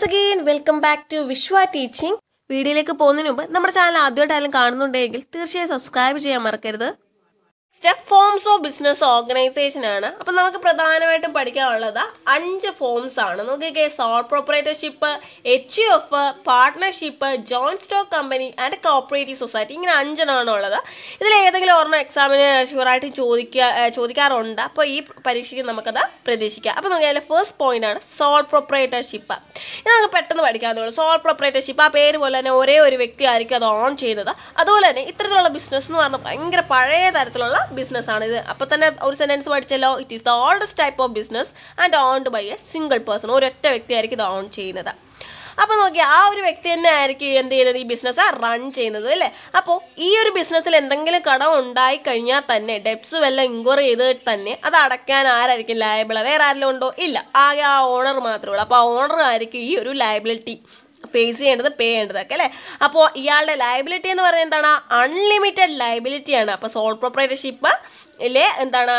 Once again welcome back to Vishwa teaching വീഡിയോയിലേക്ക് പോകുന്നതിന് മുമ്പ് നമ്മുടെ ചാനൽ ആദ്യമായിട്ടായാലും കാണുന്നുണ്ടെങ്കിൽ തീർച്ചയായും സബ്സ്ക്രൈബ് ചെയ്യാൻ മറക്കരുത്. Step forms of business organisation ആണ്. അപ്പം നമുക്ക് പ്രധാനമായിട്ടും പഠിക്കാനുള്ളത് അഞ്ച് ഫോംസ് ആണ്. നോക്കിക്കേ sole proprietorship H F partnership joint stock company and cooperative society ഇങ്ങനെ അഞ്ചെണ്ണമാണ് ഉള്ളത്. ഇതിൽ ഏതെങ്കിലും ഒരെണ്ണം എക്സാമിന് ഷുവറായിട്ട് ചോദിക്കുക ചോദിക്കാറുണ്ട്. അപ്പോൾ ഈ പരീക്ഷയ്ക്ക് നമുക്കത് പ്രതീക്ഷിക്കാം. അപ്പോൾ നോക്കിയാൽ ഫസ്റ്റ് പോയിന്റ് ആണ് സോൾ പ്രൊപ്പറേറ്റർഷിപ്പ് ഇത് നമുക്ക് പെട്ടെന്ന് പഠിക്കാവുന്നതുള്ളൂ സോൾ പ്രൊപ്പറേറ്റർഷിപ്പ് ആ പേര് പോലെ തന്നെ ഒരേ ഒരു വ്യക്തി ആയിരിക്കും അത് ഓൺ ചെയ്യുന്നത്. അതുപോലെ തന്നെ ഇത്തരത്തിലുള്ള ബിസിനസ് എന്ന് പറഞ്ഞാൽ ഭയങ്കര പഴയ തരത്തിലുള്ള ബിസിനസ് ആണ് ഇത്. അപ്പോൾ തന്നെ ഒരു sentence പഠിച്ചല്ലോ. It is the oldest type of business and owned by a single person ഒരൊറ്റ വ്യക്തിയായിരിക്കും ഇത് ഓൺ ചെയ്യുന്നത്. അപ്പോൾ നോക്കി ആ ഒരു വ്യക്തി തന്നെ ആയിരിക്കും എന്ത് ചെയ്യുന്നത്? ഈ ബിസിനസ് റൺ ചെയ്യുന്നത് അല്ലേ? അപ്പോൾ ഈ ഒരു ബിസിനസ്സിൽ എന്തെങ്കിലും കടം ഉണ്ടായി കഴിഞ്ഞാൽ തന്നെ ഡെപ്സ് വല്ല ഇൻക്വയറി ചെയ്ത് തന്നെ അത് അടയ്ക്കാൻ ആരായിരിക്കും? ലയബിൾ വേറെ ആരെങ്കിലും ഉണ്ടോ? ഇല്ല. ആകെ ആ ഓണർ മാത്രമേ ഉള്ളൂ. അപ്പോൾ ആ ഓണർ ആയിരിക്കും ഈ ഒരു ലയബിലിറ്റി ഫേസ് ചെയ്യേണ്ടത് പേ ചെയ്യേണ്ടതൊക്കെ അല്ലേ? അപ്പോൾ ഇയാളുടെ ലയബിലിറ്റി എന്ന് പറയുന്നത് എന്താണ്? അൺലിമിറ്റഡ് ലയബിലിറ്റിയാണ് അപ്പോൾ സോൾ പ്രൊപ്പറേറ്റർഷിപ്പ് ഇല്ലേ എന്താണ്?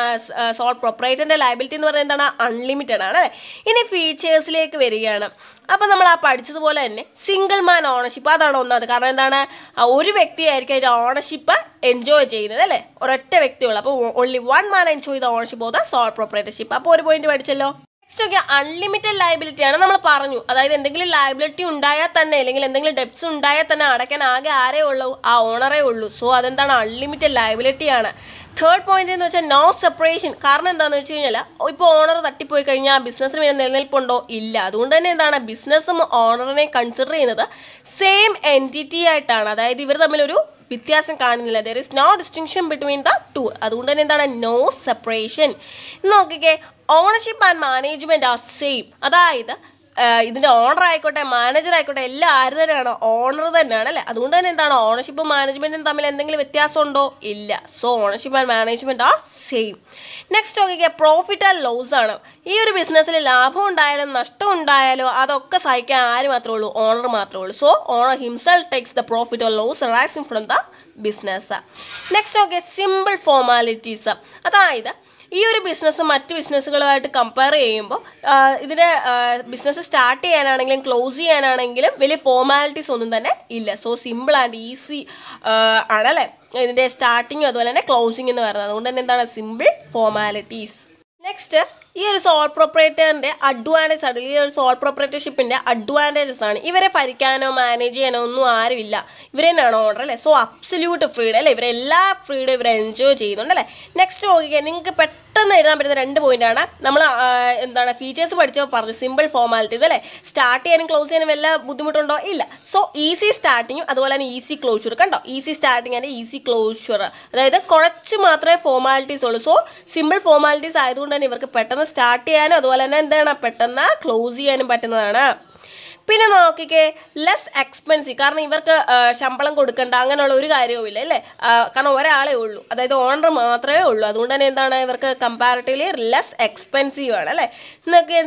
സോൾ പ്രൊപ്പറേറ്ററിന്റെ ലയബിലിറ്റി എന്ന് പറയുന്നത് എന്താണ്? അൺലിമിറ്റഡ് ആണ് അല്ലേ? ഇനി ഫീച്ചേഴ്സിലേക്ക് വരികയാണ്. അപ്പോൾ നമ്മൾ ആ പഠിച്ചതുപോലെ തന്നെ സിംഗിൾ മാൻ ഓണർഷിപ്പ് അതാണ് ഒന്നാമത്. കാരണം എന്താണ്? ഒരു വ്യക്തിയായിരിക്കും അതിന്റെ ഓണർഷിപ്പ് എൻജോയ് ചെയ്യുന്നത് അല്ലേ? ഒരൊറ്റ വ്യക്തിയുള്ളൂ. അപ്പോൾ ഓൺലി വൺ മാൻ എൻജോയ് ചെയ്ത ownership of the sole proprietorship അപ്പോൾ ഒരു പോയിന്റ് പഠിച്ചല്ലോ. നെക്സ്റ്റ് ഒക്കെ അൺലിമിറ്റഡ് ലയബിലിറ്റി ആണ് നമ്മൾ പറഞ്ഞു. അതായത് എന്തെങ്കിലും ലയബിലിറ്റി ഉണ്ടായാൽ തന്നെ അല്ലെങ്കിൽ എന്തെങ്കിലും ഡെപ്സ് ഉണ്ടായാൽ തന്നെ അടയ്ക്കാൻ ആകെ ആരേ ഉള്ളൂ? ആ ഓണറേ ഉള്ളൂ. സോ അതെന്താണ്? അൺലിമിറ്റഡ് ലയബിലിറ്റി ആണ്. തേർഡ് പോയിന്റ് എന്ന് വെച്ചാൽ നോ സെപ്പറേഷൻ കാരണം എന്താണെന്ന് വെച്ച് കഴിഞ്ഞാൽ ഇപ്പോൾ ഓണർ തട്ടിപ്പോയി കഴിഞ്ഞാൽ ആ ബിസിനസ്സിന് പിന്നെ നിലനിൽപ്പുണ്ടോ? ഇല്ല. അതുകൊണ്ട് തന്നെ എന്താണ്? ബിസിനസ്സും ഓണറിനെ കൺസിഡർ ചെയ്യുന്നത് സെയിം എന്റിറ്റി ആയിട്ടാണ്. അതായത് ഇവർ തമ്മിലൊരു വ്യത്യാസം കാണുന്നില്ല. There is no distinction between the two അതുകൊണ്ട് തന്നെ എന്താണ്? നോ സെപ്പറേഷൻ നോക്കിക്കേ ownership and management are same അതായത് ആഹ് ഇതിന്റെ ഓണർ ആയിക്കോട്ടെ മാനേജർ ആയിക്കോട്ടെ എല്ലാം ആര് തന്നെയാണ് ഓണർ തന്നെയാണ് അല്ലേ? അതുകൊണ്ട് തന്നെ എന്താണ് ഓണർഷിപ്പും മാനേജ്മെന്റും തമ്മിൽ എന്തെങ്കിലും വ്യത്യാസമുണ്ടോ? ഇല്ല. So ownership and management are same next നോക്കിക്കുക profit and loss ആണ്. ഈ ഒരു ബിസിനസ്സിൽ ലാഭം ഉണ്ടായാലും നഷ്ടം ഉണ്ടായാലും അതൊക്കെ സഹിക്കാൻ ആര് മാത്രമേ ഉള്ളൂ? ഓണർ മാത്രമേ ഉള്ളൂ. So owner himself takes the profit or loss arising from the business next okay simple formalities അതായത് ഈ ഒരു ബിസിനസ് മറ്റ് ബിസിനസ്സുകളുമായിട്ട് കമ്പയർ ചെയ്യുമ്പോൾ ഇതിന്റെ ബിസിനസ് സ്റ്റാർട്ട് ചെയ്യാനാണെങ്കിലും ക്ലോസ് ചെയ്യാനാണെങ്കിലും വലിയ ഫോർമാലിറ്റീസ് ഒന്നും തന്നെ ഇല്ല. സോ സിമ്പിൾ ആൻഡ് ഈസി ആണല്ലേ? ഇതിന്റെ സ്റ്റാർട്ടിങ് അതുപോലെ തന്നെ ക്ലോസിങ് എന്ന് പറയുന്നത്. അതുകൊണ്ട് തന്നെ എന്താണ്? സിമ്പിൾ ഫോർമാലിറ്റീസ് നെക്സ്റ്റ് ഈ ഒരു സോൾ പ്രൊപ്പറേറ്ററിന്റെ അഡ്വാന്റേജ് ആണ് ഈ ഒരു സോൾ പ്രൊപ്പറേറ്റർഷിപ്പിന്റെ അഡ്വാന്റേജസ് ആണ്. ഇവരെ ഭരിക്കാനോ മാനേജ് ചെയ്യാനോ ഒന്നും ആരുമില്ല. ഇവർ തന്നെയാണ് ഓർഡർ അല്ലേ? സോ അബ്സല്യൂട്ട് ഫ്രീഡം അല്ലേ? ഇവരെല്ലാ ഫ്രീഡം ഇവർ എൻജോയ് ചെയ്യുന്നുണ്ട് അല്ലേ? നെക്സ്റ്റ് നോക്കിക്കുക നിങ്ങൾക്ക് പെട്ടെന്ന് എഴുതാൻ പറ്റുന്ന രണ്ട് പോയിന്റാണ് നമ്മൾ എന്താണ് ഫീച്ചേഴ്സ് പഠിച്ചപ്പോൾ പറഞ്ഞു സിമ്പിൾ ഫോർമാലിറ്റീസ് അല്ലേ? സ്റ്റാർട്ട് ചെയ്യാനും ക്ലോസ് ചെയ്യാനും വല്ല ബുദ്ധിമുട്ടുണ്ടോ? ഇല്ല. സോ ഈസി സ്റ്റാർട്ടിങ്ങും അതുപോലെ തന്നെ ഈസി ക്ലോഷർ കണ്ടോ? Easy starting and easy closure അതായത് കുറച്ച് മാത്രമേ ഫോർമാലിറ്റീസ് ഉള്ളൂ. സോ സിമ്പിൾ ഫോർമാലിറ്റീസ് ആയതുകൊണ്ട് തന്നെ ഇവർക്ക് പെട്ടെന്ന് സ്റ്റാർട്ട് ചെയ്യാനും അതുപോലെ തന്നെ എന്താണ്? പെട്ടെന്ന് ക്ലോസ് ചെയ്യാനും പറ്റുന്നതാണ്. പിന്നെ നോക്കിക്കേ ലെസ് എക്സ്പെൻസീവ് കാരണം ഇവർക്ക് ശമ്പളം കൊടുക്കേണ്ട അങ്ങനെയുള്ള ഒരു കാര്യവും ഇല്ല അല്ലേ? കാരണം ഒരാളേ ഉള്ളൂ. അതായത് ഓണർ മാത്രമേ ഉള്ളൂ. അതുകൊണ്ട് തന്നെ എന്താണ്? ഇവർക്ക് കമ്പാരിറ്റീവ്ലി ലെസ് എക്സ്പെൻസീവ് ആണ് അല്ലേ? എന്നൊക്കെ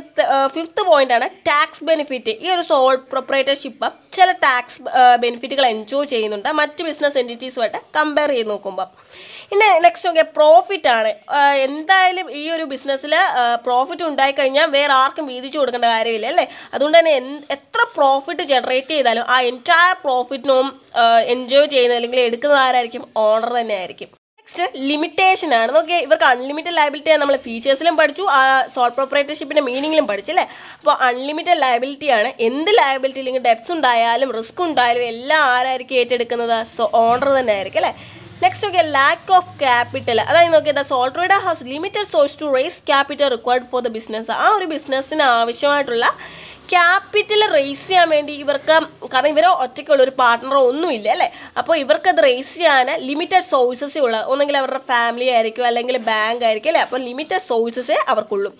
ഫിഫ്ത്ത് പോയിന്റ് ആണ് ടാക്സ് ബെനിഫിറ്റ് ഈ ഒരു സോൾ പ്രൊപ്പറേറ്റർഷിപ്പ് ചില ടാക്സ് ബെനിഫിറ്റുകൾ എൻജോയ് ചെയ്യുന്നുണ്ട്. മറ്റ് ബിസിനസ് എന്റിറ്റീസുമായിട്ട് കമ്പയർ ചെയ്ത് നോക്കുമ്പോൾ പിന്നെ നെക്സ്റ്റ് നോക്കിയാൽ പ്രോഫിറ്റ് ആണ്. എന്തായാലും ഈ ഒരു ബിസിനസ്സിൽ പ്രോഫിറ്റ് ഉണ്ടായിക്കഴിഞ്ഞാൽ വേറെ ആർക്കും വീതിച്ചു കൊടുക്കേണ്ട കാര്യമില്ല അല്ലേ? അതുകൊണ്ട് തന്നെ എത്ര പ്രോഫിറ്റ് ജനറേറ്റ് ചെയ്താലും ആ എന്റയർ പ്രോഫിറ്റിനും എൻജോയ് ചെയ്യുന്ന അല്ലെങ്കിൽ എടുക്കുന്നത് ആരായിരിക്കും? ഓണർ തന്നെ ആയിരിക്കും. നെക്സ്റ്റ് ലിമിറ്റേഷൻ ആണ്. നോക്കിയാൽ ഇവർക്ക് അൺലിമിറ്റഡ് ലയബിലിറ്റി നമ്മൾ ഫീച്ചേഴ്സിലും പഠിച്ചു ആ സോൾ പ്രോപ്പറേറ്റർഷിപ്പിന്റെ മീനിങ്ങിലും പഠിച്ചല്ലേ അപ്പോൾ അൺലിമിറ്റഡ് ലയബിലിറ്റി ആണ്. എന്ത് ലയബിലിറ്റി ഇല്ലെങ്കിൽ ഡെപ്സ് ഉണ്ടായാലും റിസ്ക് ഉണ്ടായാലും എല്ലാം ആരായിരിക്കും ഏറ്റെടുക്കുന്നത്? സോ ഓണർ തന്നെ ആയിരിക്കും അല്ലേ? നെക്സ്റ്റ് നോക്കിയാൽ ലാക്ക് ഓഫ് ക്യാപിറ്റൽ അതായത് നോക്കിയത് sole trader has limited source to raise capital required for the business ആ ഒരു ബിസിനസ്സിന് ആവശ്യമായിട്ടുള്ള ക്യാപിറ്റൽ റേസ് ചെയ്യാൻ വേണ്ടി ഇവർക്ക് കാരണം ഇവർ ഒറ്റയ്ക്കുള്ള ഒരു പാർട്ട്ണറോ ഒന്നുമില്ല അല്ലേ? അപ്പോൾ ഇവർക്ക് അത് റേസ് ചെയ്യാൻ ലിമിറ്റഡ് സോഴ്സസ് ഉള്ള ഒന്നെങ്കിൽ അവരുടെ ഫാമിലി ആയിരിക്കും അല്ലെങ്കിൽ ബാങ്ക് ആയിരിക്കും അല്ലേ? അപ്പോൾ ലിമിറ്റഡ് സോഴ്സസേ അവർക്കുള്ളൂ.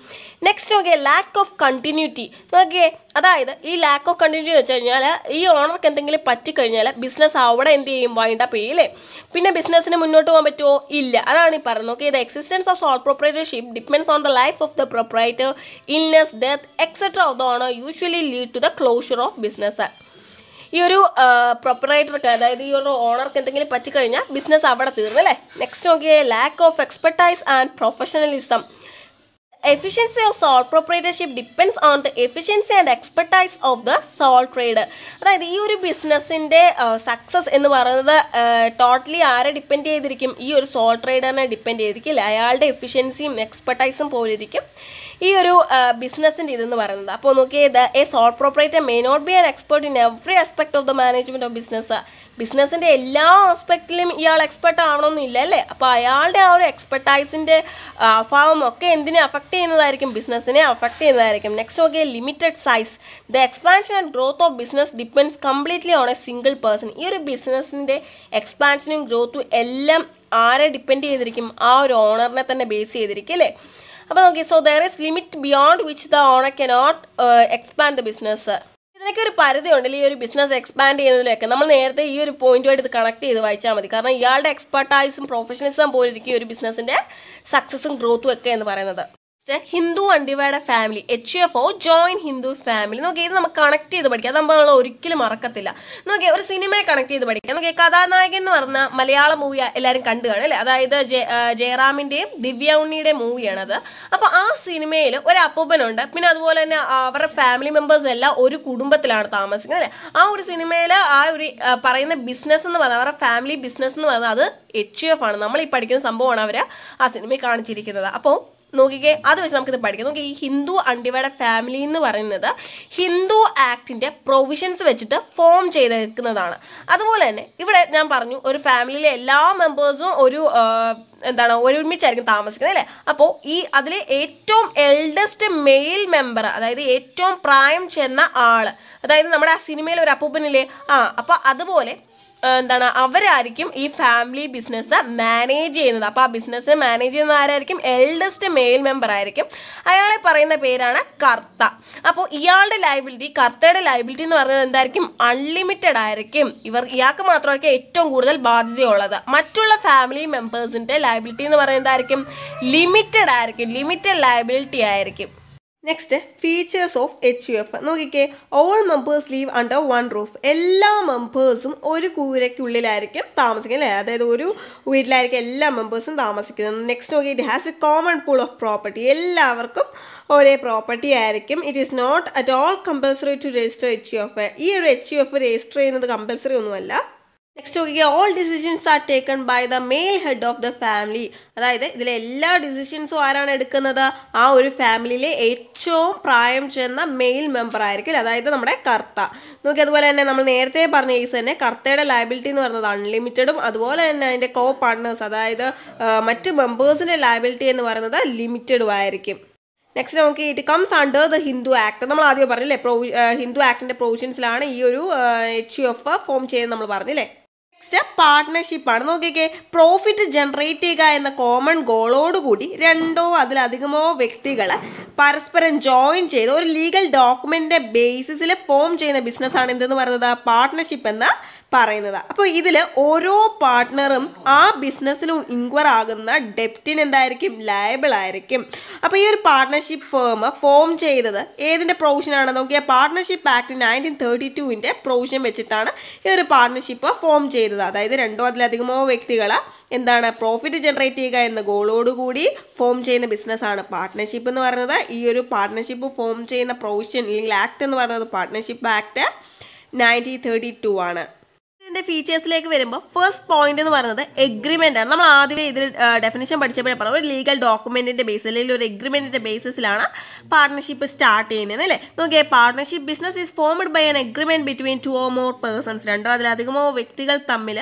നെക്സ്റ്റ് നോക്കിയാൽ ലാക്ക് ഓഫ് കണ്ടിന്യൂറ്റി നോക്കിയേ അതായത് ഈ ലാക്ക് ഓഫ് കണ്ടിന്യൂ വെച്ച് കഴിഞ്ഞാൽ ഈ ഓണർക്ക് എന്തെങ്കിലും പറ്റിക്കഴിഞ്ഞാൽ ബിസിനസ് അവിടെ എന്ത് ചെയ്യും? വൈൻഡ് അപ്പ് ചെയ്യില്ലേ പിന്നെ ബിസിനസ്സിന് മുന്നോട്ട് പോകാൻ പറ്റുമോ ഇല്ല. അതാണ് ഈ പറയുന്നത് നോക്കി the existence of sole proprietorship depends on the life of the proprietor illness death etcetera of the owner usually lead to the closure of business ഈ ഒരു പ്രൊപ്പറേറ്റർക്ക് അതായത് ഈ ഒരു ഓണർക്ക് എന്തെങ്കിലും പറ്റിക്കഴിഞ്ഞാൽ ബിസിനസ് അവിടെ തീർന്നല്ലേ നെക്സ്റ്റ് നോക്കിയേ lack of expertise and professionalism efficiency of sole proprietorship depends on the efficiency and expertise of the sole trade അതായത് ഈ ഒരു ബിസിനസ്സിന്റെ സക്സസ് എന്ന് പറയുന്നത് ടോട്ടലി ആരെ ഡിപ്പെൻഡ് ചെയ്തിരിക്കും? ഈ ഒരു സോൾ ട്രേഡറിനെ ഡിപ്പെൻഡ് ചെയ്തിരിക്കും. അല്ലേ? അയാളുടെ എഫിഷ്യൻസിയും എക്സ്പെർട്ടൈസും പോലിരിക്കും ഈ ഒരു ബിസിനസ്സിന്റെ ഇതെന്ന് പറയുന്നത്. അപ്പോൾ നോക്കിയത് a sole proprietor may not be an expert in every aspect of the management of business ബിസിനസ്സിന്റെ എല്ലാ ആസ്പെക്റ്റിലും ഇയാൾ എക്സ്പെർട്ട് ആവണമെന്നില്ല അല്ലേ? അപ്പോൾ അയാളുടെ ആ ഒരു എക്സ്പെർട്ടൈസിന്റെ അഭാവം ഒക്കെ എന്തിനെ അഫക്റ്റ് ചെയ്യുന്നതായിരിക്കും ബിസിനസ്സിനെ അഫക്റ്റ് ചെയ്യുന്നതായിരിക്കും. നെക്സ്റ്റ് നോക്കിയാൽ limited size the expansion and growth of business depends completely on a single person ഈ ഒരു ബിസിനസ്സിന്റെ എക്സ്പാൻഷനും ഗ്രോത്തും എല്ലാം ആരെ ഡിപ്പെൻഡ് ചെയ്തിരിക്കും? ആ ഒരു ഓണറിനെ തന്നെ ബേസ് ചെയ്തിരിക്കും അല്ലേ? അപ്പോൾ നോക്കി so there is limit beyond which the owner cannot expand the business ഇതിനൊക്കെ ഒരു പരിധി ഈ ഒരു ബിസിനസ് എക്സ്പാൻഡ് ചെയ്യുന്നതിലൊക്കെ. നമ്മൾ നേരത്തെ ഈ ഒരു പോയിന്റുമായിട്ട് ഇത് കണക്ട് ചെയ്ത് വായിച്ചാൽ മതി. കാരണം ഇയാളുടെ എക്സ്പെർട്ടൈസും പ്രൊഫഷണലിസം പോലിരിക്കും ഈ ഒരു ബിസിനസിന്റെ സക്സസും ഗ്രോത്തും ഒക്കെ എന്ന് പറയുന്നത്. Hindu അണ്ടിവയുടെ family H F O joint Hindu family നോക്കി ഇത് നമുക്ക് കണക്ട് ചെയ്ത് പഠിക്കാം. അത് നമ്മൾ ഒരിക്കലും മറക്കത്തില്ല. നോക്കി ഒരു സിനിമയെ കണക്ട് ചെയ്ത് പഠിക്കാം. നോക്കി കഥാനായകൻ എന്ന് പറഞ്ഞ മലയാള മൂവി എല്ലാവരും കണ്ടു കാണും അല്ലേ? അതായത് ജയറാമിന്റെയും ദിവ്യ ഉണ്ണിയുടെയും മൂവിയാണത് അപ്പോൾ ആ സിനിമയിൽ ഒരു അപ്പൂപ്പനുണ്ട്. പിന്നെ അതുപോലെ തന്നെ അവരുടെ ഫാമിലി മെമ്പേഴ്സ് എല്ലാം ഒരു കുടുംബത്തിലാണ് താമസിക്കുന്നത് അല്ലേ? ആ ഒരു സിനിമയിൽ ആ ഒരു പറയുന്ന ബിസിനസ് എന്ന് പറഞ്ഞാൽ അവരുടെ ഫാമിലി ബിസിനസ് എന്ന് പറഞ്ഞാൽ അത് എച്ച് എഫ് ആണ്. നമ്മൾ ഈ പഠിക്കുന്ന സംഭവമാണ് അവർ ആ സിനിമയിൽ കാണിച്ചിരിക്കുന്നത്. അപ്പോൾ നോക്കിക്കേ അത് വെച്ച് നമുക്കിത് പഠിക്കാം. നോക്കി ഈ ഹിന്ദു അണ്ടിവയുടെ ഫാമിലി എന്ന് പറയുന്നത് ഹിന്ദു ആക്ടിന്റെ പ്രൊവിഷൻസ് വെച്ചിട്ട് ഫോം ചെയ്തേക്കുന്നതാണ്. അതുപോലെ തന്നെ ഇവിടെ ഞാൻ പറഞ്ഞു ഒരു ഫാമിലിയിലെ എല്ലാ മെമ്പേഴ്സും ഒരു എന്താണ് ഒരുമിച്ചായിരിക്കും താമസിക്കുന്നത് അല്ലേ? അപ്പോൾ ഈ അതിൽ ഏറ്റവും എൽഡസ്റ്റ് മെയിൽ മെമ്പർ അതായത് ഏറ്റവും പ്രായം ചെന്ന ആൾ അതായത് നമ്മുടെ ആ സിനിമയിൽ ഒരു അപ്പൂപ്പനില്ലേ? ആ അപ്പോൾ അതുപോലെ എന്താണ് അവരായിരിക്കും ഈ ഫാമിലി ബിസിനസ് മാനേജ് ചെയ്യുന്നത്. അപ്പോൾ ആ ബിസിനസ് മാനേജ് ചെയ്യുന്ന ആരായിരിക്കും? എൽഡസ്റ്റ് മെയിൽ മെമ്പർ ആയിരിക്കും. അയാളെ പറയുന്ന പേരാണ് കർത്ത. അപ്പോൾ ഇയാളുടെ ലൈബിലിറ്റി കർത്തയുടെ ലൈബിലിറ്റി എന്ന് പറയുന്നത് എന്തായിരിക്കും? അൺലിമിറ്റഡ് ആയിരിക്കും. ഇവർ ഇയാൾക്ക് മാത്രമായിരിക്കും ഏറ്റവും കൂടുതൽ ബാധ്യതയുള്ളത്. മറ്റുള്ള ഫാമിലി മെമ്പേഴ്സിന്റെ ലൈബിലിറ്റി എന്ന് പറയുന്നത് എന്തായിരിക്കും? ലിമിറ്റഡ് ആയിരിക്കും. ലിമിറ്റഡ് ലൈബിലിറ്റി ആയിരിക്കും. Next features of H U F നോക്കിക്കേ all members live under one roof എല്ലാ മെമ്പേഴ്സും ഒരു കൂരയ്ക്കുള്ളിലായിരിക്കും താമസിക്കുന്നത്. അതായത് ഒരു വീട്ടിലായിരിക്കും എല്ലാ മെമ്പേഴ്സും താമസിക്കുന്നത്. നെക്സ്റ്റ് നോക്കി it has a common pool of property എല്ലാവർക്കും ഒരേ പ്രോപ്പർട്ടി ആയിരിക്കും. It is not at all compulsory to register H U F ഈ ഒരു എച്ച് യു എഫ് രജിസ്റ്റർ ചെയ്യുന്നത് കമ്പൽസറി ഒന്നുമല്ല. Next നോക്കിക്കുക all decisions are taken by the male head of the family അതായത് ഇതിലെ എല്ലാ ഡിസിഷൻസും ആരാണ് എടുക്കുന്നത്? ആ ഒരു ഫാമിലിയിലെ ഏറ്റവും പ്രായം ചെന്ന മെയിൽ മെമ്പർ ആയിരിക്കും. അതായത് നമ്മുടെ കർത്ത. നോക്കി അതുപോലെ തന്നെ നമ്മൾ നേരത്തെ പറഞ്ഞ കേസ് തന്നെ കർത്തയുടെ ലയബിലിറ്റി എന്ന് പറയുന്നത് അൺലിമിറ്റഡും അതുപോലെ തന്നെ അതിന്റെ കോ പാർട്ട്നേഴ്സ് അതായത് മറ്റ് മെമ്പേഴ്സിന്റെ ലയബിലിറ്റി എന്ന് പറയുന്നത് ലിമിറ്റഡും ആയിരിക്കും. നെക്സ്റ്റ് നമുക്ക് it comes under the Hindu act നമ്മൾ ആദ്യം പറഞ്ഞില്ലേ പ്രൊവി ഹിന്ദു ആക്ടിന്റെ പ്രൊവിഷൻസിലാണ് ഈ ഒരു എച്ച് യു എഫ് ഫോം ചെയ്യുന്നത് നമ്മൾ പറഞ്ഞില്ലേ? നെക്സ്റ്റ് പാർട്ട്ണർഷിപ്പ് ആണ്. നോക്കിക്കേ പ്രോഫിറ്റ് ജനറേറ്റ് ചെയ്യുക എന്ന കോമൺ ഗോളോടുകൂടി രണ്ടോ അതിലധികമോ വ്യക്തികൾ പരസ്പരം ജോയിൻ ചെയ്ത് ഒരു ലീഗൽ ഡോക്യുമെന്റിന്റെ ബേസിസിൽ ഫോം ചെയ്യുന്ന ബിസിനസ്സാണ് എന്തെന്ന് പറയുന്നത്? പാർട്ട്ണർഷിപ്പ് എന്ന് പറയുന്നത്. അപ്പോൾ ഇതിൽ ഓരോ പാർട്ട്ണറും ആ ബിസിനസ്സിലും ഇൻക്വയർ ആകുന്ന ഡെപ്റ്റിന് എന്തായിരിക്കും? ലയബിൾ ആയിരിക്കും. അപ്പോൾ ഈ ഒരു പാർട്ട്ണർഷിപ്പ് ഫേം ഫോം ചെയ്തത് ഏതിന്റെ പ്രൊവിഷനാണ് നോക്കിയാൽ പാർട്ട്ണർഷിപ്പ് ആക്ട് നയന്റീൻ തേർട്ടി ടുവിന്റെ പ്രൊവിഷൻ വെച്ചിട്ടാണ് ഈ ഒരു പാർട്ട്ണർഷിപ്പ് ഫോം ചെയ്തത്. അതായത് രണ്ടോ അതിലധികമോ വ്യക്തികൾ എന്താണ് പ്രോഫിറ്റ് ജനറേറ്റ് ചെയ്യുക എന്ന ഗോളോടുകൂടി ഫോം ചെയ്യുന്ന ബിസിനസ്സാണ് പാർട്ട്ണർഷിപ്പ് എന്ന് പറയുന്നത് ഈ ഒരു പാർട്ട്ണർഷിപ്പ് ഫോം ചെയ്യുന്ന പ്രൊവിഷൻ അല്ലെങ്കിൽ ആക്ട് എന്ന് പറയുന്നത് partnership act nineteen thirty two ആണ്. ഇതിന്റെ ഫീച്ചേഴ്സിലേക്ക് വരുമ്പോൾ ഫസ്റ്റ് പോയിന്റ് എന്ന് പറയുന്നത് എഗ്രിമെന്റ് ആണ്. നമ്മൾ ആദ്യമേ ഇതിൽ ഡെഫിനേഷൻ പഠിച്ചപ്പോഴേ പറഞ്ഞു ഒരു ലീഗൽ ഡോക്യുമെന്റിന്റെ ബേസിൽ അല്ലെങ്കിൽ ഒരു എഗ്രിമെന്റിന്റെ ബേസിസിലാണ് പാർട്ണർഷിപ്പ് സ്റ്റാർട്ട് ചെയ്യുന്നത് അല്ലേ? നോക്കിയേ partnership business is formed by an agreement between two or more persons രണ്ടോ അതിലധികമോ വ്യക്തികൾ തമ്മിൽ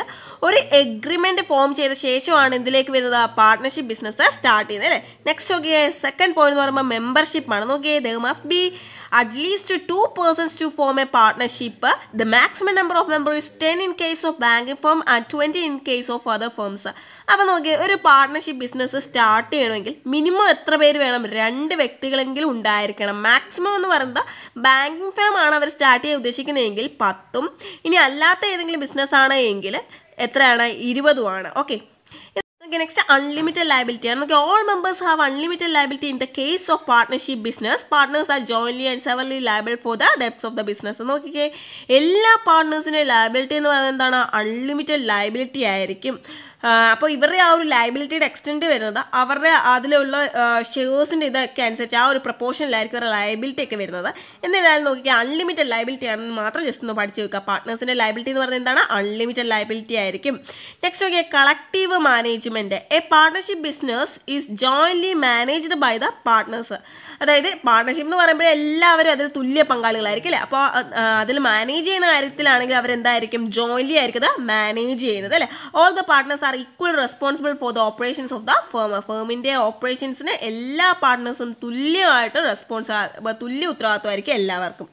ഒരു എഗ്രിമെന്റ് ഫോം ചെയ്ത ശേഷമാണ് ഇതിലേക്ക് വരുന്നത് ആ പാർട്ണർഷിപ്പ് ബിസിനസ് സ്റ്റാർട്ട് ചെയ്യുന്നത് അല്ലേ? നെക്സ്റ്റ് നോക്കിയേ സെക്കൻഡ് പോയിന്റ് എന്ന് പറയുമ്പോൾ മെമ്പർഷിപ്പ് ആണ്. നോക്കിയേ the must be at least two persons to form a partnership the maximum number of member is ten in case of banking form and twenty in case of other forms അപ്പോൾ നോക്കിയാൽ ഒരു partnership business start ചെയ്യണമെങ്കിൽ minimum എത്ര പേര് വേണം? രണ്ട് വ്യക്തികളെങ്കിലും ഉണ്ടായിരിക്കണം. Maximum എന്ന് പറയുന്നത് ബാങ്കിങ് ഫേം ആണ് അവർ സ്റ്റാർട്ട് ചെയ്യാൻ ഉദ്ദേശിക്കുന്നതെങ്കിൽ പത്തും. ഇനി അല്ലാത്ത ഏതെങ്കിലും ബിസിനസ് ആണ് എങ്കിൽ എത്രയാണ്? ഇരുപതുമാണ് okay Okay, next unlimited liability. And okay, all members have unlimited liability in the case of partnership business. Partners are jointly and severally liable for the debts of the business. നോക്കിക്കേ എല്ലാ പാർട്ട്നേഴ്സിന്റെ liability എന്ന് പറയുന്നത് എന്താണ് unlimited liability ആയിരിക്കും അപ്പോൾ ഇവരുടെ ആ ഒരു ലയബിലിറ്റിയുടെ എക്സ്റ്റെൻഡ് വരുന്നത് അവരുടെ അതിലുള്ള ഷെയർസിന്റെ ഇതൊക്കെ അനുസരിച്ച് ആ ഒരു പ്രപ്പോർഷനിലായിരിക്കും അവരുടെ ലയബിലിറ്റി ഒക്കെ വരുന്നത്. എന്നിരുന്നാലും നോക്കിയാൽ അൺലിമിറ്റഡ് ലയബിലിറ്റി ആണെന്ന് മാത്രം ജസ്റ്റ് ഒന്ന് പഠിച്ചു വെക്കുക. പാർട്ട്നേഴ്സിന്റെ ലയബിലിറ്റി എന്ന് പറയുന്നത് എന്താണ്? അൺലിമിറ്റഡ് ലയബിലിറ്റി ആയിരിക്കും. നെക്സ്റ്റ് നോക്കിയാൽ collective management a partnership business is jointly managed by the partners അതായത് പാർട്ണർഷിപ്പ് എന്ന് പറയുമ്പോൾ എല്ലാവരും അതിൽ തുല്യ പങ്കാളികളായിരിക്കും അല്ലേ? അപ്പോൾ അതിൽ മാനേജ് ചെയ്യുന്ന കാര്യത്തിലാണെങ്കിൽ അവരെന്തായിരിക്കും? ജോയിൻലി ആയിരിക്കും മാനേജ് ചെയ്യുന്നത് അല്ലേ? All the partners are equal responsible for the operations of the firm ഫേമിന്റെ ഓപ്പറേഷൻസിന് എല്ലാ പാർട്ട്നേഴ്സും തുല്യമായിട്ട് റെസ്പോൺസ് തുല്യ ഉത്തരവാദിത്വമായിരിക്കും എല്ലാവർക്കും.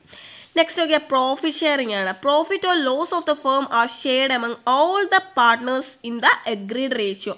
നെക്സ്റ്റ് നോക്കിയാൽ പ്രോഫിറ്റ് ഷെയറിംഗ് ആണ്. Profit or loss of the firm are shared among all the partners in the agreed ratio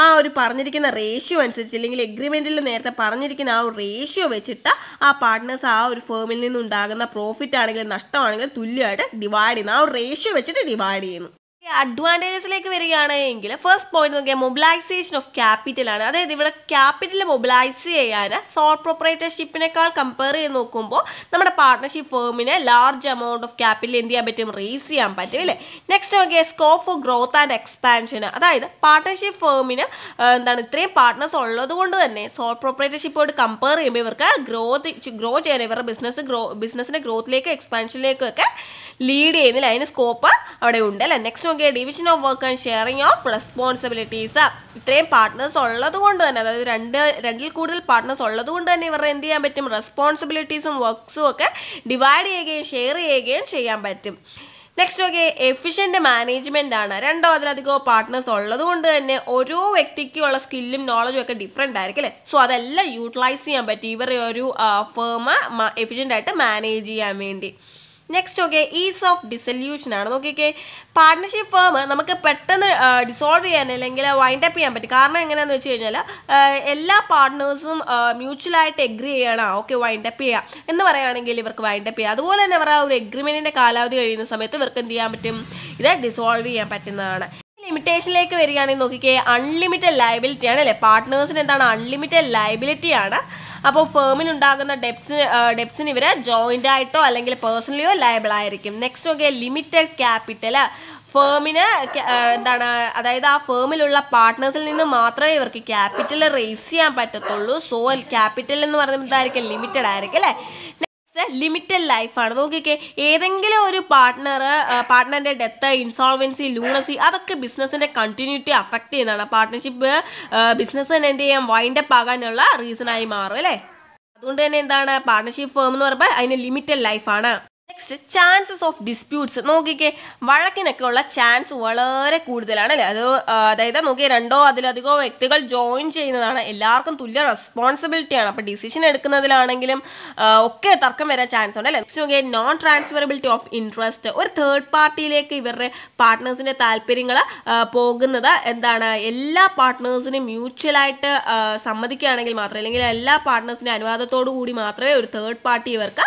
ആ ഒരു പറഞ്ഞിരിക്കുന്ന റേഷ്യോ അനുസരിച്ച് അല്ലെങ്കിൽ എഗ്രിമെന്റിൽ നേരത്തെ പറഞ്ഞിരിക്കുന്ന ആ ഒരു റേഷ്യോ വെച്ചിട്ട് ആ പാർട്ട്നേഴ്സ് ആ ഒരു ഫേമിൽ നിന്നുണ്ടാകുന്ന പ്രോഫിറ്റ് ആണെങ്കിലും നഷ്ടമാണെങ്കിലും തുല്യമായിട്ട് ഡിവൈഡ് ചെയ്യുന്നു. ആ ഒരു റേഷ്യോ വെച്ചിട്ട് ഡിവൈഡ് ചെയ്യുന്നു. അഡ്വാന്റേജസിലേക്ക് വരികയാണെങ്കിൽ ഫസ്റ്റ് പോയിന്റ് നോക്കിയാൽ മൊബിലൈസേഷൻ ഓഫ് ക്യാപിറ്റൽ ആണ്. അതായത് ഇവിടെ ക്യാപിറ്റൽ മൊബിലൈസ് ചെയ്യാൻ സോൾ പ്രൊപ്പറേറ്റർഷിപ്പിനേക്കാൾ കമ്പയർ ചെയ്ത് നോക്കുമ്പോൾ നമ്മുടെ പാർട്ട്ണർഷിപ്പ് ഫേമിന് ലാർജ് എമൗണ്ട് ഓഫ് ക്യാപിറ്റൽ എന്ത് ചെയ്യാൻ പറ്റും? റേസ് ചെയ്യാൻ പറ്റും അല്ലേ? നെക്സ്റ്റ് നോക്കിയാൽ scope for growth and expansion അതായത് പാർട്ട്ണർഷിപ്പ് ഫേമിന് എന്താണ് ഇത്രയും പാർട്ട്നേഴ്സ് ഉള്ളത് കൊണ്ട് തന്നെ സോൾ പ്രൊപ്പറേറ്റർഷിപ്പോട് കമ്പയർ ചെയ്യുമ്പോൾ ഇവർക്ക് ഗ്രോത്ത് ഗ്രോ ചെയ്യാൻ ഇവരുടെ ബിസിനസ് ഗ്രോ ബിസിനസ്സിന്റെ ഗ്രോത്തിലേക്കും എക്സ്പാൻഷനിലേക്കും ഒക്കെ ലീഡ് ചെയ്യുന്നില്ല അതിന് സ്കോപ്പ് അവിടെ ഉണ്ട് അല്ലേ? നെക്സ്റ്റ് നോക്കിയാൽ division of work and sharing of responsibilities ഇത്രയും പാർട്ട്നേഴ്സ് ഉള്ളത് കൊണ്ട് തന്നെ അതായത് രണ്ട് രണ്ടിൽ കൂടുതൽ പാർട്ട്നേഴ്സ് ഉള്ളത് കൊണ്ട് തന്നെ ഇവരുടെ എന്ത് ചെയ്യാൻ പറ്റും? റെസ്പോൺസിബിലിറ്റീസും വർക്ക്സും ഒക്കെ ഡിവൈഡ് ചെയ്യുകയും ഷെയർ ചെയ്യുകയും ചെയ്യാൻ പറ്റും. നെക്സ്റ്റ് ഓക്കെ എഫിഷ്യന്റ് മാനേജ്മെന്റ് ആണ്. രണ്ടോ അതിലധികമോ പാർട്ട്നേഴ്സ് ഉള്ളത് കൊണ്ട് തന്നെ ഓരോ വ്യക്തിക്കുള്ള സ്കില്ലും നോളജും ഒക്കെ ഡിഫറെന്റ് ആയിരിക്കും അല്ലേ? സോ അതെല്ലാം യൂട്ടിലൈസ് ചെയ്യാൻ പറ്റും. ഇവരുടെ ഒരു ഫേം എഫിഷ്യന്റ് ആയിട്ട് മാനേജ് ചെയ്യാൻ വേണ്ടി. Next okay ease of dissolution ആണ്. നോക്കിക്കേ പാർട്ട്ണർഷിപ്പ് ഫേം നമുക്ക് പെട്ടെന്ന് ഡിസോൾവ് ചെയ്യാൻ അല്ലെങ്കിൽ വൈൻഡ് അപ്പ് ചെയ്യാൻ പറ്റും. കാരണം എങ്ങനെയാണെന്ന് വെച്ച് കഴിഞ്ഞാൽ എല്ലാ പാർട്ട്നേഴ്സും മ്യൂച്വലായിട്ട് എഗ്രി ചെയ്യണം. ഓക്കെ വൈൻഡ് അപ്പ് ചെയ്യാം. എന്ന് പറയുകയാണെങ്കിൽ ഇവർക്ക് വൈൻഡ് അപ്പ് ചെയ്യാം. അതുപോലെ തന്നെ അവരുടെ ഒരു എഗ്രിമെന്റിന്റെ കാലാവധി കഴിയുന്ന സമയത്ത് ഇവർക്ക് എന്ത് ചെയ്യാൻ പറ്റും? ഇത് ഡിസോൾവ് ചെയ്യാൻ പറ്റുന്നതാണ്. ലിമിറ്റേഷനിലേക്ക് വരികയാണെങ്കിൽ നോക്കിക്കേ അൺലിമിറ്റഡ് ലയബിലിറ്റി ആണ് അല്ലേ? പാർട്ട്നേഴ്സിന് എന്താണ് അൺലിമിറ്റഡ് ലയബിലിറ്റി ആണ്. അപ്പോൾ ഫേമിനുണ്ടാകുന്ന ഡെപ്സ് ഡെപ്സിന് ഇവർ ജോയിന്റ് ആയിട്ടോ അല്ലെങ്കിൽ പേഴ്സണലിയോ ലയബിൾ ആയിരിക്കും. നെക്സ്റ്റ് നോക്കിയാൽ ലിമിറ്റഡ് ക്യാപിറ്റൽ ഫേമിന് എന്താണ് അതായത് ആ ഫേമിലുള്ള പാർട്ട്നേഴ്സിൽ നിന്ന് മാത്രമേ ഇവർക്ക് ക്യാപിറ്റൽ റേസ് ചെയ്യാൻ പറ്റത്തുള്ളൂ. സോ ക്യാപിറ്റൽ എന്ന് പറയുന്നത് എന്തായിരിക്കും ലിമിറ്റഡ് ആയിരിക്കും അല്ലേ? ലിമിറ്റഡ് ലൈഫാണ്. നോക്കിക്കേ ഏതെങ്കിലും ഒരു പാർട്ട്ണർ പാർട്ട്ണറിന്റെ ഡെത്ത് ഇൻസോൾവൻസി ലൂണസി അതൊക്കെ ബിസിനസ്സിന്റെ കണ്ടിന്യൂറ്റി അഫക്റ്റ് ചെയ്യുന്നതാണ്. പാർട്ട്ണർഷിപ്പ് ബിസിനസ് തന്നെ എന്ത് ചെയ്യാം? വൈൻഡ് അപ്പ് ആകാനുള്ള റീസണായി മാറും അല്ലേ? അതുകൊണ്ട് തന്നെ എന്താണ്? പാർട്ട്ണർഷിപ്പ് ഫേം എന്ന് പറയുമ്പോൾ അതിന് ലിമിറ്റഡ് ലൈഫാണ് നെക്സ്റ്റ് ചാൻസസ് ഓഫ് ഡിസ്പ്യൂട്ട്സ് നോക്കിക്കേ വഴക്കിനൊക്കെ ഉള്ള ചാൻസ് വളരെ കൂടുതലാണ് അല്ലേ? അത് അതായത് നോക്കി രണ്ടോ അതിലധികമോ വ്യക്തികൾ ജോയിൻ ചെയ്യുന്നതാണ് എല്ലാവർക്കും തുല്യ റെസ്പോൺസിബിലിറ്റിയാണ് അപ്പോൾ ഡിസിഷൻ എടുക്കുന്നതിലാണെങ്കിലും ഒക്കെ തർക്കം വരാൻ ചാൻസ് ഉണ്ട് അല്ലേ? നെക്സ്റ്റ് നോക്കിയാൽ നോൺ ട്രാൻസ്ഫറബിലിറ്റി ഓഫ് ഇൻട്രസ്റ്റ് ഒരു തേർഡ് പാർട്ടിയിലേക്ക് ഇവരുടെ പാർട്ട്നേഴ്സിന്റെ താല്പര്യങ്ങൾ പോകുന്നത് എന്താണ്? എല്ലാ പാർട്ട്നേഴ്സിനും മ്യൂച്വലായിട്ട് സമ്മതിക്കുകയാണെങ്കിൽ മാത്രമേ അല്ലെങ്കിൽ എല്ലാ പാർട്ട്നേഴ്സിന്റെ അനുവാദത്തോടു കൂടി മാത്രമേ ഒരു തേർഡ് പാർട്ടി ഇവർക്ക്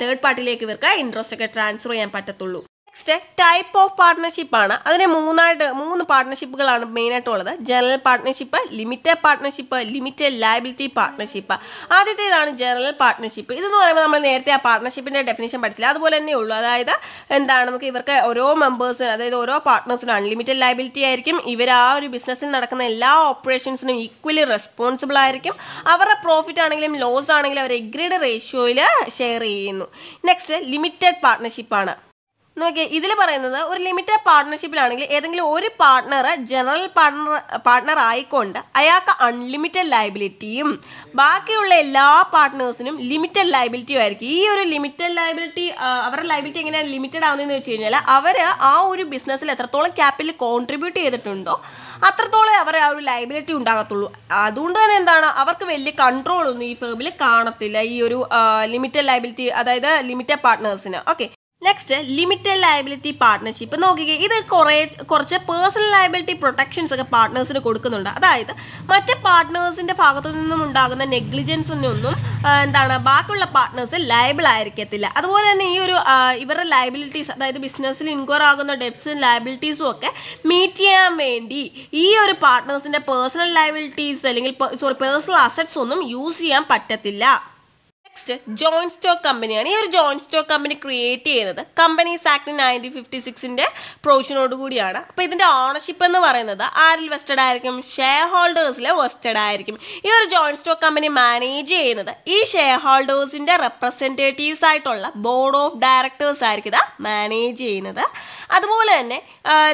തേർഡ് പാർട്ടിയിലേക്ക് ഇവർക്ക് ഇൻട്രസ്റ്റ് ഒക്കെ ട്രാൻസ്ഫർ ചെയ്യാൻ പറ്റത്തുള്ളൂ നെക്സ്റ്റ് ടൈപ്പ് ഓഫ് പാർട്ട്ണർഷിപ്പ് ആണ്. അതിന് മൂന്നായിട്ട് മൂന്ന് പാർട്ട്ണർഷിപ്പുകളാണ് മെയിനായിട്ടുള്ളത് general partnership limited partnership limited liability partnership ആദ്യത്തേതാണ് ജനറൽ പാർട്ട്ണർഷിപ്പ് ഇതെന്ന് പറയുമ്പോൾ നമ്മൾ നേരത്തെ ആ പാർട്ട്ണർഷിപ്പിന്റെ ഡെഫിനേഷൻ പഠിച്ചില്ല. അതുപോലെ തന്നെ ഉള്ളൂ. അതായത് എന്താണ്? നമുക്ക് ഇവർക്ക് ഓരോ മെമ്പേഴ്സിന് അതായത് ഓരോ പാർട്ട്നേഴ്സിനും അൺലിമിറ്റഡ് ലയബിലിറ്റി ആയിരിക്കും. ഇവർ ആ ഒരു ബിസിനസ്സിൽ നടക്കുന്ന എല്ലാ ഓപ്പറേഷൻസിനും ഈക്വലി റെസ്പോൺസിബിൾ ആയിരിക്കും. അവരുടെ പ്രോഫിറ്റ് ആണെങ്കിലും ലോസ് ആണെങ്കിലും അവർ എഗ്രീഡ് റേഷ്യോയിൽ ഷെയർ ചെയ്യുന്നു. നെക്സ്റ്റ് ലിമിറ്റഡ് പാർട്ട്ണർഷിപ്പ് ആണ്. നോക്കിയേ ഇതിൽ പറയുന്നത് ഒരു ലിമിറ്റഡ് പാർട്ട്ണർഷിപ്പിലാണെങ്കിൽ ഏതെങ്കിലും ഒരു പാർട്ട്ണർ ജനറൽ പാർട്ട്ണർ പാർട്ട്ണർ ആയിക്കൊണ്ട് അയാൾക്ക് അൺലിമിറ്റഡ് ലയബിലിറ്റിയും ബാക്കിയുള്ള എല്ലാ പാർട്ട്നേഴ്സിനും ലിമിറ്റഡ് ലയബിലിറ്റിയും ആയിരിക്കും. ഈ ഒരു ലിമിറ്റഡ് ലയബിലിറ്റി അവരുടെ ലയബിലിറ്റി എങ്ങനെയാണ് ലിമിറ്റഡ് ആവുന്നതെന്ന് വെച്ച് കഴിഞ്ഞാൽ അവർ ആ ഒരു ബിസിനസ്സിൽ എത്രത്തോളം ക്യാപിറ്റൽ കോൺട്രിബ്യൂട്ട് ചെയ്തിട്ടുണ്ടോ അത്രത്തോളം അവർ ആ ഒരു ലയബിലിറ്റി ഉണ്ടാകത്തുള്ളൂ. അതുകൊണ്ട് തന്നെ എന്താണ് അവർക്ക് വലിയ കൺട്രോൾ ഒന്നും ഈ ഫേമിൽ കാണത്തില്ല ഈ ഒരു ലിമിറ്റഡ് ലയബിലിറ്റി അതായത് limited പാർട്ട്നേഴ്സിന് okay next limited liability partnership നോക്കിക്കേ ഇത് കുറേ കുറച്ച് പേഴ്സണൽ ലയബിലിറ്റി പ്രൊട്ടക്ഷൻസ് ഒക്കെ പാർട്ട്നേഴ്സിന് കൊടുക്കുന്നുണ്ട്. അതായത് മറ്റ് പാർട്ട്നേഴ്സിന്റെ ഭാഗത്തു നിന്നും ഉണ്ടാകുന്ന നെഗ്ലിജൻസ് ഒന്നും എന്താണ് ബാക്കിയുള്ള പാർട്ട്നേഴ്സ് ലയബിൾ ആയിരിക്കത്തില്ല. അതുപോലെ തന്നെ ഈ ഒരു ഇവരുടെ ലയബിലിറ്റീസ് അതായത് ബിസിനസ്സിൽ ഇൻക്വയർ ആകുന്ന ഡെപ്സും ലയബിലിറ്റീസും ഒക്കെ മീറ്റ് ചെയ്യാൻ വേണ്ടി ഈ ഒരു പാർട്ട്നേഴ്സിന്റെ പേഴ്സണൽ ലയബിലിറ്റീസ് അല്ലെങ്കിൽ സോറി പേഴ്സണൽ അസറ്റ്സ് ഒന്നും യൂസ് ചെയ്യാൻ പറ്റത്തില്ല. നെക്സ്റ്റ് ജോയിന്റ് സ്റ്റോക്ക് കമ്പനിയാണ്. ഈ ഒരു ജോയിന്റ് സ്റ്റോക്ക് കമ്പനി ക്രിയേറ്റ് ചെയ്യുന്നത് കമ്പനീസ് ആക്ട് നയന്റീൻ ഫിഫ്റ്റി സിക്സിന്റെ പ്രൊവിഷനോട് കൂടിയാണ്. അപ്പോൾ ഇതിന്റെ ഓണർഷിപ്പ് എന്ന് പറയുന്നത് ആരിൽ വെസ്റ്റഡ് ആയിരിക്കും? ഷെയർ ഹോൾഡേഴ്സിൽ വെസ്റ്റഡ് ആയിരിക്കും. ഈ ഒരു ജോയിന്റ് സ്റ്റോക്ക് കമ്പനി മാനേജ് ചെയ്യുന്നത് ഈ ഷെയർ ഹോൾഡേഴ്സിന്റെ റെപ്രസെന്റേറ്റീവ്സ് ആയിട്ടുള്ള ബോർഡ് ഓഫ് ഡയറക്ടേഴ്സ് ആയിരിക്കും ഇത് മാനേജ് ചെയ്യുന്നത്. അതുപോലെ തന്നെ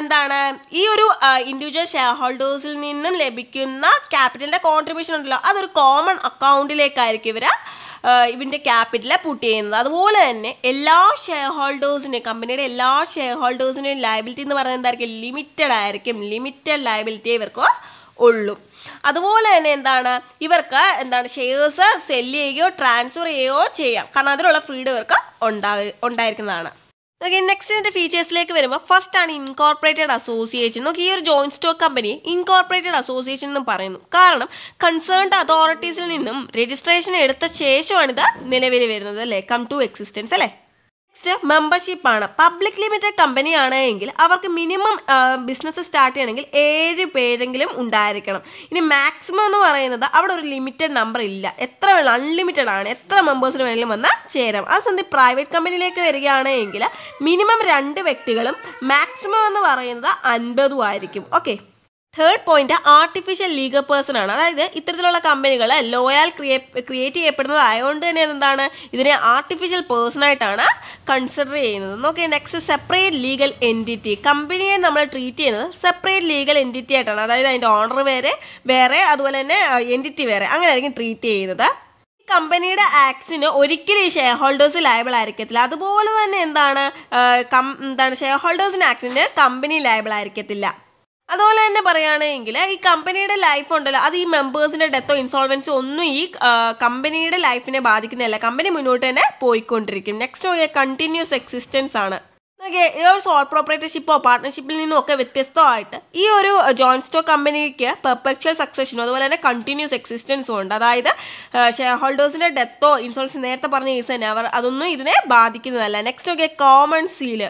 എന്താണ് ഈ ഒരു ഇൻഡിവിജ്വൽ ഷെയർ ഹോൾഡേഴ്സിൽ നിന്നും ലഭിക്കുന്ന ക്യാപിറ്റലിന്റെ കോൺട്രിബ്യൂഷൻ ഉണ്ടല്ലോ. അതൊരു കോമൺ അക്കൗണ്ടിലേക്കായിരിക്കും ഇവർ ഇവന്റെ ക്യാപിറ്റലെ പുട്ട് ചെയ്യുന്നത്. അതുപോലെ തന്നെ എല്ലാ ഷെയർ ഹോൾഡേഴ്സിനെയും കമ്പനിയുടെ എല്ലാ ഷെയർ ഹോൾഡേഴ്സിനെയും ലയബിലിറ്റി എന്ന് പറയുന്നത് എന്തായിരിക്കും? ലിമിറ്റഡ് ആയിരിക്കും. ലിമിറ്റഡ് ലയബിലിറ്റി ഇവർക്ക് ഉള്ളൂ. അതുപോലെ തന്നെ എന്താണ്? ഇവർക്ക് എന്താണ്? ഷെയർസ് സെല്ല് ചെയ്യുകയോ ട്രാൻസ്ഫർ ചെയ്യുകയോ ചെയ്യാം. കാരണം അതിനുള്ള ഫ്രീഡം ഇവർക്ക് ഉണ്ടാ ഉണ്ടായിരിക്കുന്നതാണ്. ഓക്കെ നെക്സ്റ്റ് ഇതിന്റെ ഫീച്ചേഴ്സിലേക്ക് വരുമ്പോൾ ഫസ്റ്റ് ആണ് ഇൻകോർപ്പറേറ്റഡ് അസോസിയേഷൻ നോക്കി ഈ ഒരു joint stock company incorporated association എന്ന് പറയുന്നു. കാരണം കൺസേൺഡ് അതോറിറ്റീസിൽ നിന്നും രജിസ്ട്രേഷൻ എടുത്ത ശേഷമാണിത് നിലവിൽ വരുന്നത് അല്ലേ? കം ടു എക്സിസ്റ്റൻസ് അല്ലേ? നെക്സ്റ്റ് ആണ്. പബ്ലിക് ലിമിറ്റഡ് കമ്പനി ആണ് എങ്കിൽ അവർക്ക് മിനിമം ബിസിനസ് സ്റ്റാർട്ട് ചെയ്യണമെങ്കിൽ ഏഴ് പേരെങ്കിലും ഉണ്ടായിരിക്കണം. ഇനി മാക്സിമം എന്ന് പറയുന്നത് അവിടെ ഒരു ലിമിറ്റഡ് നമ്പർ ഇല്ല. എത്ര വേണം അൺലിമിറ്റഡ് ആണ്. എത്ര മെമ്പേഴ്സിന് വേണമെങ്കിലും വന്നാൽ ചേരാം. ആ സന്ധി പ്രൈവറ്റ് കമ്പനിയിലേക്ക് വരികയാണ് എങ്കിൽ മിനിമം രണ്ട് വ്യക്തികളും മാക്സിമം എന്ന് പറയുന്നത് അൻപതും ആയിരിക്കും. Okay third point artificial legal person ആണ്. അതായത് ഇത്തരത്തിലുള്ള കമ്പനികൾ ലോയാൽ ക്രിയേറ്റ് ചെയ്യപ്പെടുന്നത് ആയതുകൊണ്ട് തന്നെ എന്താണ്? ഇതിനെ ആർട്ടിഫിഷ്യൽ പേഴ്സൺ ആയിട്ടാണ് കൺസിഡർ ചെയ്യുന്നത്. നോക്കി നെക്സ്റ്റ് സെപ്പറേറ്റ് ലീഗൽ എന്റിറ്റി കമ്പനിയെ നമ്മൾ ട്രീറ്റ് ചെയ്യുന്നത് സെപ്പറേറ്റ് ലീഗൽ എന്റിറ്റി ആയിട്ടാണ്. അതായത് അതിന്റെ ഓണർ വേറെ വേറെ അതുപോലെ തന്നെ എന്റിറ്റി വേറെ. അങ്ങനെ ആയിരിക്കും ട്രീറ്റ് ചെയ്യുന്നത് കമ്പനിയുടെ ആക്ട്സിന് ഒരിക്കലും ഈ ഷെയർ ഹോൾഡേഴ്സ് ലയബിൾ ആയിരിക്കത്തില്ല. അതുപോലെ തന്നെ എന്താണ് എന്താണ് ഷെയർ ഹോൾഡേഴ്സിന് ആക്ടിന് കമ്പനി ലയബിൾ ആയിരിക്കത്തില്ല. അതുപോലെ തന്നെ പറയുകയാണെങ്കിൽ ഈ കമ്പനിയുടെ ലൈഫ് ഉണ്ടല്ലോ. അത് ഈ മെമ്പേഴ്സിന്റെ ഡെത്തോ ഇൻസോൾവൻസോ ഒന്നും ഈ കമ്പനിയുടെ ലൈഫിനെ ബാധിക്കുന്നില്ല കമ്പനി മുന്നോട്ട് തന്നെ പോയിക്കൊണ്ടിരിക്കും. നെക്സ്റ്റ് കണ്ടിന്യൂസ് എക്സിസ്റ്റൻസ് ആണ്. ഈ ഒരു സോൾ പ്രോപ്പറേറ്റർഷിപ്പോ പാർട്ട്ണർഷിപ്പിൽ നിന്നും ഒക്കെ വ്യത്യസ്തമായിട്ട് ഈ ഒരു ജോയിന്റ് സ്റ്റോക്ക് കമ്പനിക്ക് പെർപെക്ച്വൽ സക്സഷനും അതുപോലെ തന്നെ കണ്ടിന്യൂസ് എക്സിസ്റ്റൻസും ഉണ്ട്. അതായത് ഷെയർ ഹോൾഡേഴ്സിന്റെ ഡെത്തോ ഇൻഷുറൻസ് നേരത്തെ പറഞ്ഞ കേസ് തന്നെ അവർ അതൊന്നും ഇതിനെ ബാധിക്കുന്നതല്ല. നെക്സ്റ്റ് ഒക്കെ കോമൺ സീൽ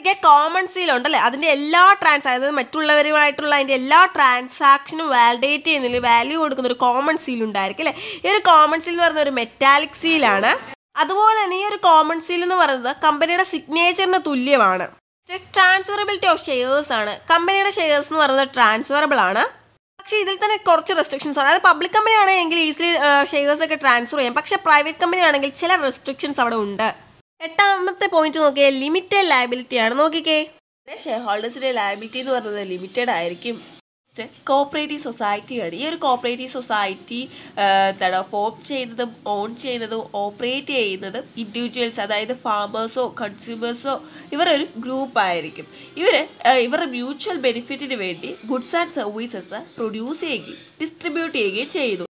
എനിക്ക് കോമൺ സീൽ ഉണ്ടല്ലേ? അതിന്റെ എല്ലാ ട്രാൻസ് അതായത് മറ്റുള്ളവരുമായിട്ടുള്ള അതിന്റെ എല്ലാ ട്രാൻസാക്ഷനും വാലിഡേറ്റ് ചെയ്യുന്നതിൽ വാല്യൂ കൊടുക്കുന്ന ഒരു കോമൺ സീൽ ഉണ്ടായിരിക്കും അല്ലേ? ഈ ഒരു കോമൺ സീൽ എന്ന് പറയുന്ന ഒരു മെറ്റാലിക് സീലാണ് അതുപോലെ തന്നെ ഈ ഒരു കോമൺ സീൽ എന്ന് പറയുന്നത് കമ്പനിയുടെ സിഗ്നേച്ചറിന് തുല്യമാണ്. ട്രാൻസ്ഫറബിലിറ്റി ഓഫ് ഷെയർസ് ആണ്. കമ്പനിയുടെ ഷെയർസ് എന്ന് പറയുന്നത് ട്രാൻസ്ഫറബിൾ ആണ്. പക്ഷേ ഇതിൽ തന്നെ കുറച്ച് റെസ്ട്രിക്ഷൻസ് ആണ്. അതായത് പബ്ലിക് കമ്പനി ആണെങ്കിൽ ഈസിലി ഷെയർസ് ഒക്കെ ട്രാൻസ്ഫർ ചെയ്യാം. പക്ഷേ പ്രൈവറ്റ് കമ്പനി ആണെങ്കിൽ ചില റെസ്ട്രിക്ഷൻസ് അവിടെ ഉണ്ട്. എട്ടാമത്തെ പോയിന്റ് നോക്കിയാൽ ലിമിറ്റഡ് ലയബിലിറ്റി ആണ്. നോക്കിക്കേ. ഷെയർ ഹോൾഡേഴ്സിന്റെ ലയബിലിറ്റി എന്ന് പറയുന്നത് ലിമിറ്റഡ് ആയിരിക്കും. കോപ്പറേറ്റീവ് സൊസൈറ്റിയാണ് ഈ ഒരു കോപ്പറേറ്റീവ് സൊസൈറ്റി എന്താണ് ഫോം ചെയ്യുന്നതും ഓൺ ചെയ്യുന്നതും ഓപ്പറേറ്റ് ചെയ്യുന്നതും ഇൻഡിവിജ്വൽസ് അതായത് ഫാമേഴ്സോ കൺസ്യൂമേഴ്സോ ഇവരൊരു ഗ്രൂപ്പ് ആയിരിക്കും. ഇവർ ഇവരുടെ മ്യൂച്വൽ ബെനിഫിറ്റിന് വേണ്ടി ഗുഡ്സ് ആൻഡ് സർവീസസ് പ്രൊഡ്യൂസ് ചെയ്യുകയും ഡിസ്ട്രിബ്യൂട്ട് ചെയ്യുകയും ചെയ്യുന്നു.